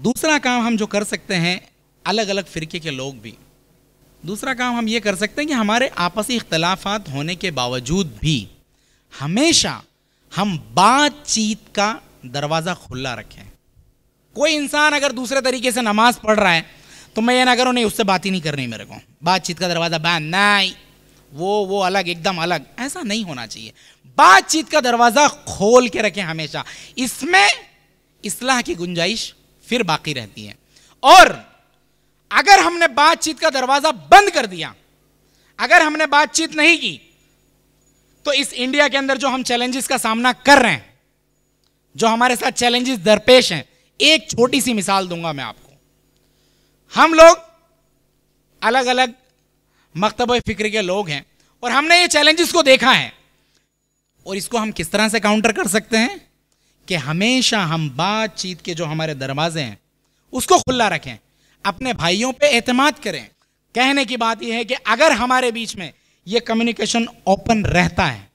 दूसरा काम हम जो कर सकते हैं अलग अलग फ़िरके के लोग भी। दूसरा काम हम ये कर सकते हैं कि हमारे आपसी इख्तलाफात होने के बावजूद भी हमेशा हम बातचीत का दरवाज़ा खुला रखें। कोई इंसान अगर दूसरे तरीके से नमाज़ पढ़ रहा है तो मैं ये ना करूँ, नहीं, उससे बात ही नहीं करनी मेरे को। बातचीत का दरवाज़ा बैन नहीं। वो वो अलग, एकदम अलग। ऐसा नहीं होना चाहिए। बातचीत का दरवाज़ा खोल के रखें हमेशा। इसमें इसलाह की गुंजाइश फिर बाकी रहती है। और अगर हमने बातचीत का दरवाज़ा बंद कर दिया, अगर हमने बातचीत नहीं की तो इस इंडिया के अंदर जो हम चैलेंजेस का सामना कर रहे हैं, जो हमारे साथ चैलेंजेस दरपेश हैं, एक छोटी सी मिसाल दूँगा मैं आपको। हम लोग अलग अलग मकतब फ़िक्र के लोग हैं और हमने ये चैलेंजेस को देखा है। और इसको हम किस तरह से काउंटर कर सकते हैं? कि हमेशा हम बातचीत के जो हमारे दरवाजे हैं, उसको खुला रखें, अपने भाइयों पे एतमाद करें। कहने की बात यह है कि अगर हमारे बीच में ये कम्युनिकेशन ओपन रहता है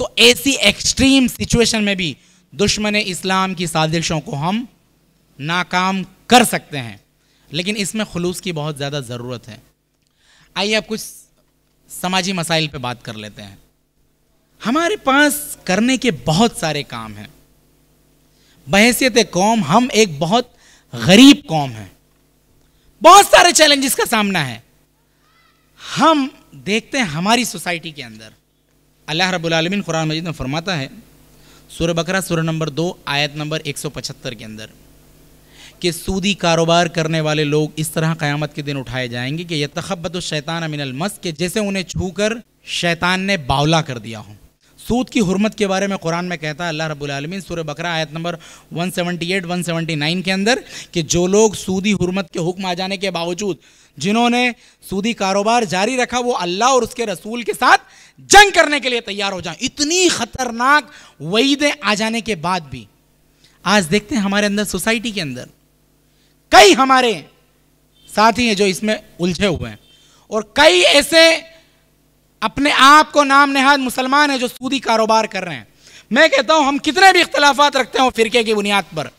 तो ऐसी एक्सट्रीम सिचुएशन में भी दुश्मन इस्लाम की साजिशों को हम नाकाम कर सकते हैं। लेकिन इसमें खलूस की बहुत ज़्यादा ज़रूरत है। आइए अब कुछ समाजी मसाइल पे बात कर लेते हैं। हमारे पास करने के बहुत सारे काम हैं। बहसीत कौम, हम एक बहुत गरीब कौम हैं। बहुत सारे चैलेंजेस का सामना है। हम देखते हैं हमारी सोसाइटी के अंदर। अल्लाह रब्बुल आलमीन कुरान मजीद में फरमाता है सूर्य बकरा सूर्य नंबर दो, आयत नंबर 175 के अंदर, कि सूदी कारोबार करने वाले लोग इस तरह क़यामत के दिन उठाए जाएँगे कि यह तखबत शैतान अमिनल मस के जैसे उन्हें छू कर शैतान ने बावला कर दिया हो। सूद की हरमत के बारे में कुरान में कहता है, अल्लाह रब्बुल आलमीन सूर्य बकरा आयत नंबर 178 179 के अंदर कि जो लोग सूदी हरमत के हुक्म आ जाने के बावजूद, जिन्होंने सूदी कारोबार जारी रखा, वो अल्लाह और उसके रसूल के साथ जंग करने के लिए तैयार हो जाए। इतनी खतरनाक वईदें आ जाने के बाद भी, आज देखते हैं हमारे अंदर, सोसाइटी के अंदर, कई हमारे साथी हैं जो इसमें उलझे हुए हैं और कई ऐसे अपने आप को नाम नहाद मुसलमान है जो सूदी कारोबार कर रहे हैं। मैं कहता हूँ, हम कितने भी इख्तलाफात रखते हो फिरके की बुनियाद पर।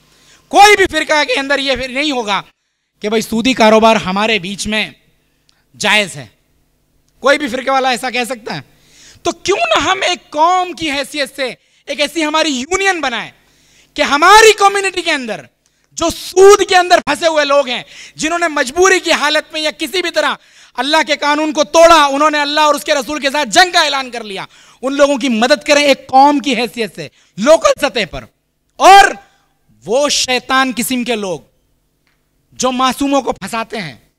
कोई भी फिरका के अंदर यह फिर नहीं होगा कि भाई सूदी कारोबार हमारे बीच में जायज़ है। कोई भी फिरके वाला ऐसा कह सकता है। तो क्यों ना हम एक कौम की हैसियत से एक ऐसी हमारी यूनियन बनाए कि हमारी कम्युनिटी के अंदर जो सूद के अंदर फंसे हुए लोग हैं, जिन्होंने मजबूरी की हालत में या किसी भी तरह अल्लाह के कानून को तोड़ा, उन्होंने अल्लाह और उसके रसूल के साथ जंग का ऐलान कर लिया। उन लोगों की मदद करें एक कौम की हैसियत से, लोकल सतह पर। और वो शैतान किस्म के लोग जो मासूमों को फंसाते हैं,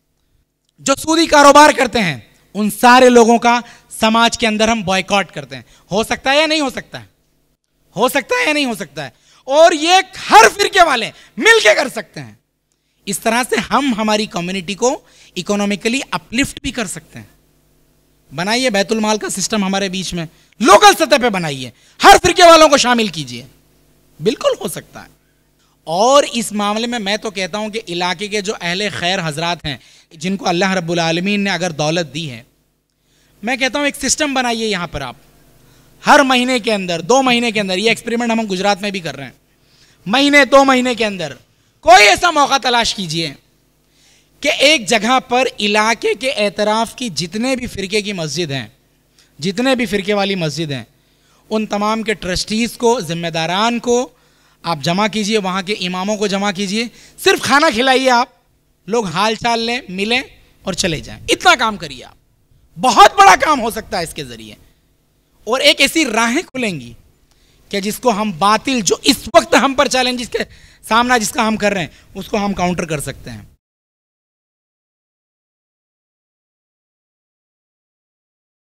जो सूदी कारोबार करते हैं, उन सारे लोगों का समाज के अंदर हम बॉयकॉट करते हैं। हो सकता है या नहीं हो सकता है? हो सकता है या नहीं हो सकता है? और ये हर फिरके वाले मिलके कर सकते हैं। इस तरह से हम हमारी कम्युनिटी को इकोनॉमिकली अपलिफ्ट भी कर सकते हैं। बनाइए बैतुल माल का सिस्टम हमारे बीच में। लोकल सतह पे बनाइए। हर फिरके वालों को शामिल कीजिए। बिल्कुल हो सकता है। और इस मामले में मैं तो कहता हूँ कि इलाके के जो अहले खैर हजरात हैं, जिनको अल्लाह रब्बुल आलमीन ने अगर दौलत दी है, मैं कहता हूँ एक सिस्टम बनाइए यहाँ पर आप। हर महीने के अंदर, दो महीने के अंदर, ये एक्सपेरिमेंट हम गुजरात में भी कर रहे हैं। महीने, दो महीने के अंदर, कोई ऐसा मौका तलाश कीजिए कि एक जगह पर इलाके के एतराफ़ की जितने भी फ़िरके की मस्जिद हैं, जितने भी फ़िरके वाली मस्जिद हैं, उन तमाम के ट्रस्टीज़ को, ज़िम्मेदारान को, आप जमा कीजिए, वहाँ के इमामों को जमा कीजिए। सिर्फ़ खाना खिलाइए आप, लोग हाल चाल लें, मिलें और चले जाएँ। इतना काम करिए आप। बहुत बड़ा काम हो सकता है इसके ज़रिए। और एक ऐसी राहें खुलेंगी कि जिसको हम बातिल, जो इस वक्त हम पर चैलेंज के सामना जिसका हम कर रहे हैं, उसको हम काउंटर कर सकते हैं।